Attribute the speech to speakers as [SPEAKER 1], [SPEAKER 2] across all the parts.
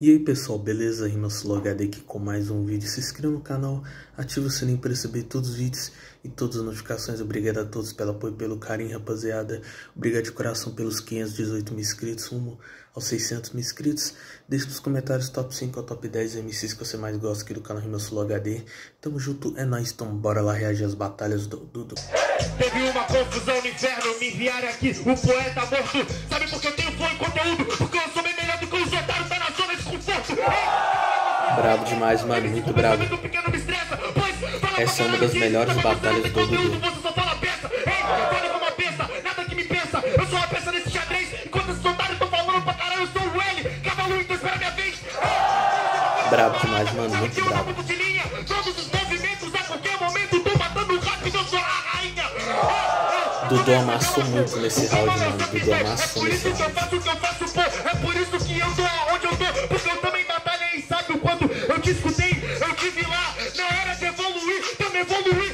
[SPEAKER 1] E aí pessoal, beleza? RimaSuloHD aqui com mais um vídeo. Se inscreva no canal, ative o sininho para receber todos os vídeos e todas as notificações. Obrigado a todos pelo apoio, pelo carinho, rapaziada. Obrigado de coração pelos 518 mil inscritos, rumo aos 600 mil inscritos. Deixe nos comentários top 5 ou top 10 MCs que você mais gosta aqui do canal RimaSuloHD. Tamo junto, é nóis, então bora lá reagir às batalhas do... do...
[SPEAKER 2] Teve uma confusão no inferno, me enviaram aqui, o poeta morto. Sabe por que eu tenho e conteúdo? Porque eu sou bem melhor do que os otários, tá na zona de conforto.
[SPEAKER 1] Bravo demais, mano, muito bravo. Essa é uma das melhores batalhas do Dudu. Bravo demais, mano, muito bravo.
[SPEAKER 2] A rainha.
[SPEAKER 1] Dudu amassou muito nesse round, mano. Dudu amassou nesse
[SPEAKER 2] isso que eu
[SPEAKER 1] round.
[SPEAKER 2] É por isso que eu tô aonde eu tô. Porque eu também batalhei, sabe o quanto eu te escutei? Eu te vi lá. Na hora de evoluir, também evoluir.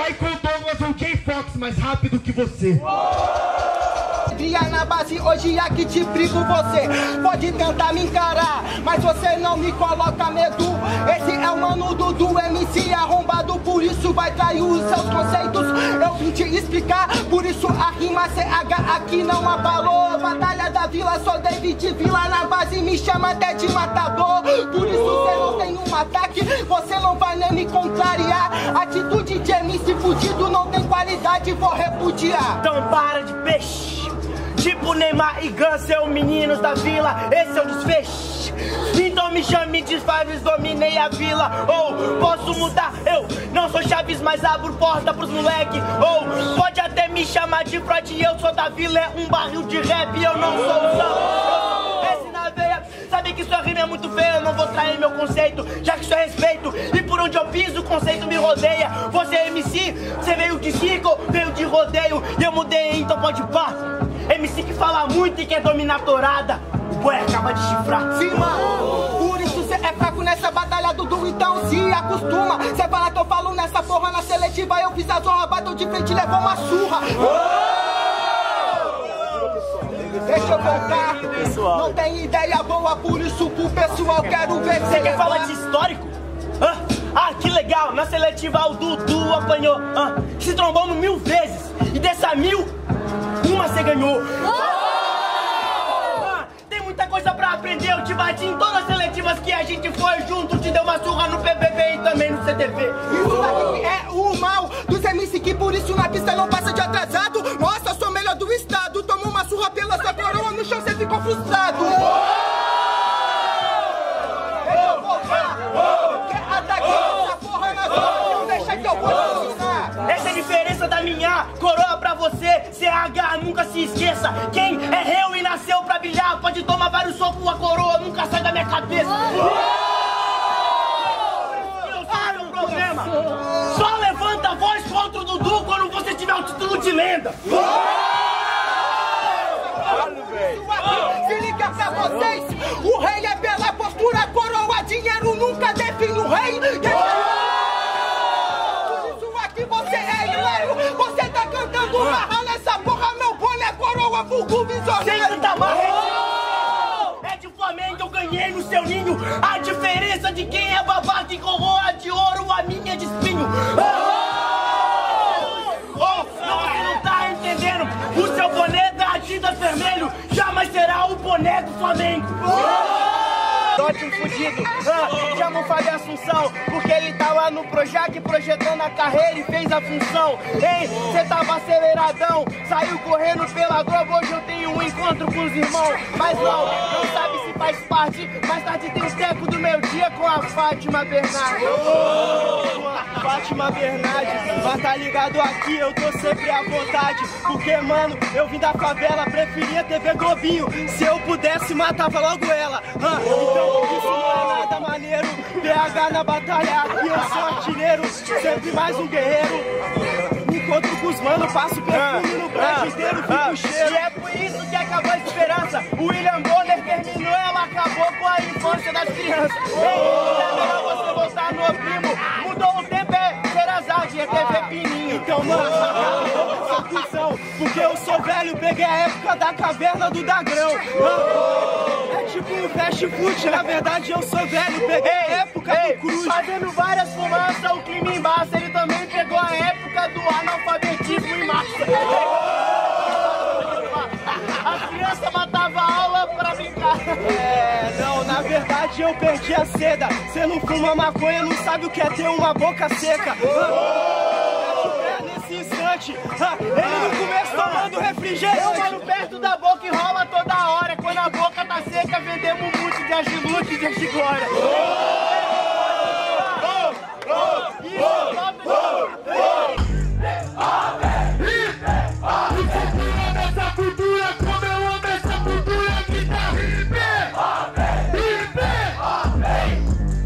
[SPEAKER 2] Michael Douglas ou Jay Fox, mais rápido que você.
[SPEAKER 3] Cria na base, hoje aqui te brigo você. Pode tentar me encarar, mas você não me coloca medo. Esse é o mano Dudu, MC arrombado Por isso vai trair os seus conceitos. Eu vim te explicar, por isso a rima CH aqui não abalou. Batalha da Vila, sou David Vila Na base me chama até de matador. Por isso você não tem um ataque Você não vai nem me contrariar Atitude de MC fudido não tem qualidade, vou repudiar
[SPEAKER 4] Então para de peixe. Tipo Neymar e Gans, são meninos da vila, esse é o desfecho. Então me chame de Faves, dominei a vila. Ou posso mudar, eu não sou Chaves, mas abro porta pros moleque. Ou pode até me chamar de Freud, eu sou da vila, é um barril de rap, eu não sou o. Esse na veia, sabe que sua rima é muito feia, eu não vou trair meu conceito, já que isso é respeito. E por onde eu piso, o conceito me rodeia. Você é MC, você veio de circo, veio de rodeio, e eu mudei, então pode pá. MC que fala muito e quer dominar torada. O boi acaba de chifrar.
[SPEAKER 3] Sim, mano. Por isso cê é fraco nessa batalha, Dudu, então se acostuma. Cê fala que eu falo nessa porra na seletiva, eu fiz a zorra, bateu de frente e levou uma surra. Deixa eu voltar. Não tem ideia boa, por isso pro pessoal quero ver
[SPEAKER 4] Você quer falar de histórico? Hã? Ah, que legal! Na seletiva o Dudu apanhou. Hã? Se trombamos mil vezes. E dessa mil, uma você ganhou. Ah, tem muita coisa pra aprender. Eu te bati em todas as seletivas que a gente foi junto. Te deu uma surra no PBB e também no CTV.
[SPEAKER 3] Isso daqui é o mal dos MC que por isso na pista não passa de atrasado. Nossa, sou melhor do estado. Surra pela sua coroa no chão, cê ficou frustrado. Eu essa eu
[SPEAKER 4] é a diferença da minha coroa pra você. CH, nunca se esqueça. Quem é réu e nasceu pra brilhar, pode tomar vários socos, a coroa nunca sai da minha cabeça. Eu o problema. Só levanta
[SPEAKER 3] marra nessa porra, meu boné, coroa, vulgo,
[SPEAKER 4] Sem
[SPEAKER 3] visionário.
[SPEAKER 4] tanta marra. É de alinhei no seu ninho. A diferença de quem é babaca e coroa de ouro, a minha de espinho. Oh, oh, você não tá entendendo. O seu boné da Adidas vermelho jamais será o boné do Flamengo. Dote um fudido, ah, chama o Fábio Assunção Porque ele tava no Projac projetando a carreira e fez a função Ei, cê tava aceleradão, saiu correndo pela Globo Hoje eu tenho um encontro com os irmãos Mas não, não sabe se faz parte Mais tarde tem o tempo do meu dia com a Fátima Bernardi oh, Fátima Bernardi, mas tá ligado aqui, eu tô sempre à vontade Porque mano, eu vim da favela, preferia TV Globinho Se eu pudesse matava logo ela ah, Então isso não é nada maneiro. PH na batalha, aqui eu sou artilheiro. Sempre mais um guerreiro. Encontro com os manos, passo perfume no braço inteiro, fico cheiro. E é por isso que acabou a esperança. O William Bonner terminou, ela acabou com a infância das crianças. Ei, é melhor você voltar no primo. Mudou o tempo, mano. Porque eu sou velho, peguei a época da caverna do Dagrão. É tipo um fast food, na verdade eu sou velho, peguei a época do cruz.
[SPEAKER 3] Fazendo várias fumaças, o clima embaixo. Ele também pegou a época do analfabetismo em massa. As crianças matavam aula pra brincar.
[SPEAKER 4] É, não, na verdade eu perdi a seda. Cê não fuma maconha, não sabe o que é ter uma boca seca. É ah, ele no começo tomando
[SPEAKER 3] Eu
[SPEAKER 4] refrigerante.
[SPEAKER 3] mano perto da boca e rola toda hora. Quando a boca tá seca, vendemos muito de agilute e de
[SPEAKER 2] eu tá! Hippie!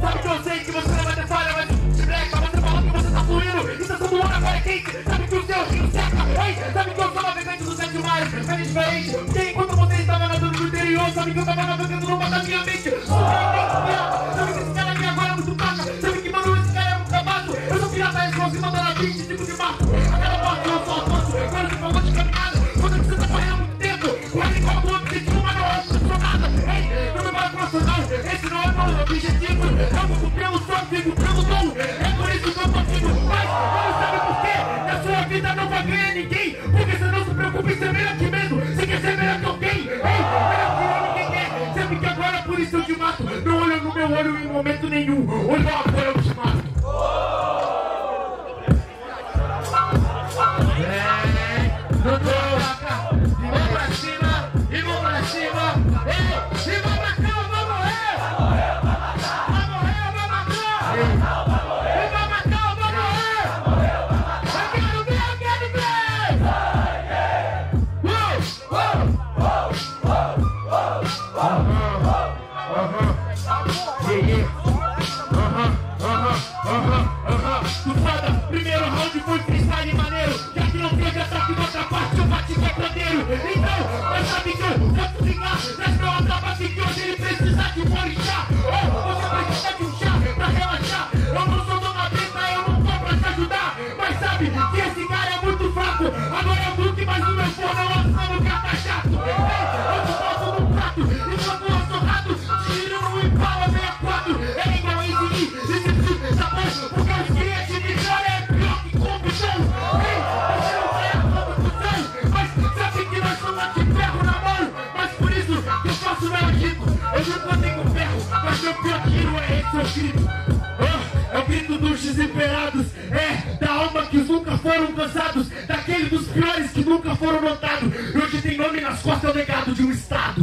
[SPEAKER 2] Sabe que eu sei que você não vai ter falha, mas te breca, você fala que você tá fluindo, é sabe sabe que eu sou navegante do sete mares, é diferente, porque enquanto você estava nadando no interior, sabe que eu tava navegando no mar da minha mente, sabe que esse cara aqui agora é muito paca, sabe que mano, esse cara é um cabaço, eu sou pirata explosiva da na 20, tipo de mato, aquela parte eu só avanço, quando você falou de caminhada, quando você tá correndo muito tempo, o helicóptero objetivo, mas não é funcionada, ei, não me vai profissional, esse não é meu objetivo, eu vou cumprir o sonho, vivo momento nenhum, olha agora eu te mato. É, tô e vamos pra cima, e vamos pra cima, ei, vamos pra cá, morrer! Vai morrer, vai matar! Vai matar, vai morrer! Uou! Ah, é o grito dos desesperados, é da alma que nunca foram cansados, daquele dos piores que nunca foram notados. E hoje tem nome nas costas, é o legado de um estado.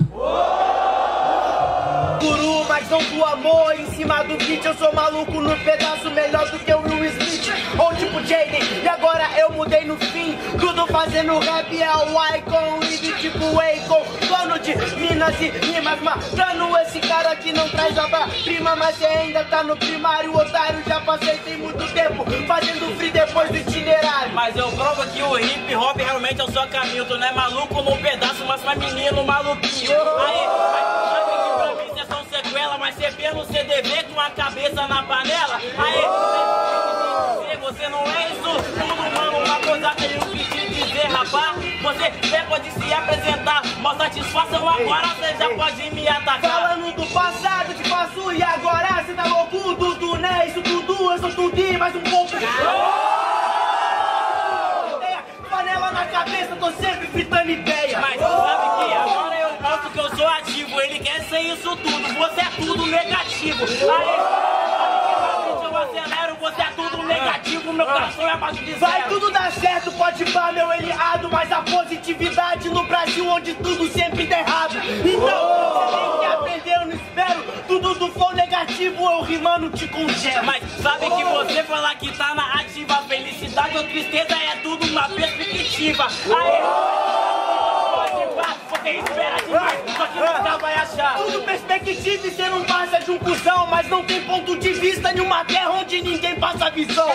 [SPEAKER 4] Não do amor em cima do beat. Eu sou maluco no pedaço melhor do que o Will Smith. Ou tipo Jaden, e agora eu mudei no fim. Tudo fazendo rap é o Icon E de tipo Akon. Dono de minas e rimas matando Esse cara que não traz obra-prima Mas você ainda tá no primário Otário, já passei tem muito tempo Fazendo free depois do itinerário.
[SPEAKER 5] Mas eu provo que o hip hop realmente é o seu caminho. Tu não é maluco num pedaço, mas pra menino maluquinho. Aí, aí, governo CDV com a cabeça na panela. Aí, você não é isso tudo, mano. Uma coisa que eu quis te dizer, rapaz. Você até pode se apresentar, Mó satisfação agora você já pode me atacar.
[SPEAKER 4] Falando do passado, te faço e agora cê tá louco, Dudu, né? Isso tudo, eu
[SPEAKER 5] sou tudo mais um pouco. Panela na cabeça, tô sempre fritando ideia. Mas, isso tudo, você é tudo negativo. Aí, eu acelero, você é tudo negativo. Meu coração é abaixo de zero.
[SPEAKER 4] Vai tudo dar certo, pode pá, meu errado, mas a positividade no Brasil onde tudo sempre dá errado. Então, você tem que aprender, eu não espero. Tudo do flow negativo, eu rimando te congelo.
[SPEAKER 5] Mas sabe que você falar que tá na ativa, felicidade ou tristeza é tudo uma perspectiva. Aí, pode pá, você espera demais, só que nunca vai achar.
[SPEAKER 4] Tudo perspectiva e você não passa de um cuzão, mas não tem ponto de vista em uma terra onde ninguém passa visão.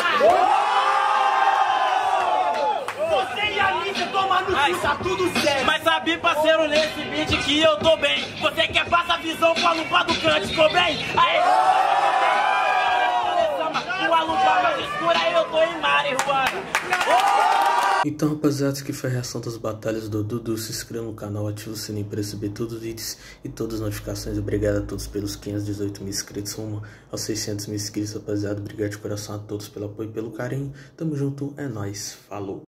[SPEAKER 4] Você e a mídia no cu, tá tudo certo.
[SPEAKER 5] Mas sabe, parceiro, nesse beat que eu tô bem. Você quer passar visão com a lupa do cante, ficou bem? Aí, com a lupa mais escura, eu tô em marihuana.
[SPEAKER 1] Então, rapaziada, que foi a reação das batalhas do Dudu. Se inscreva no canal, ative o sininho para receber todos os vídeos e todas as notificações. Obrigado a todos pelos 518 mil inscritos, rumo aos 600 mil inscritos, rapaziada. Obrigado de coração a todos pelo apoio e pelo carinho. Tamo junto, é nóis. Falou.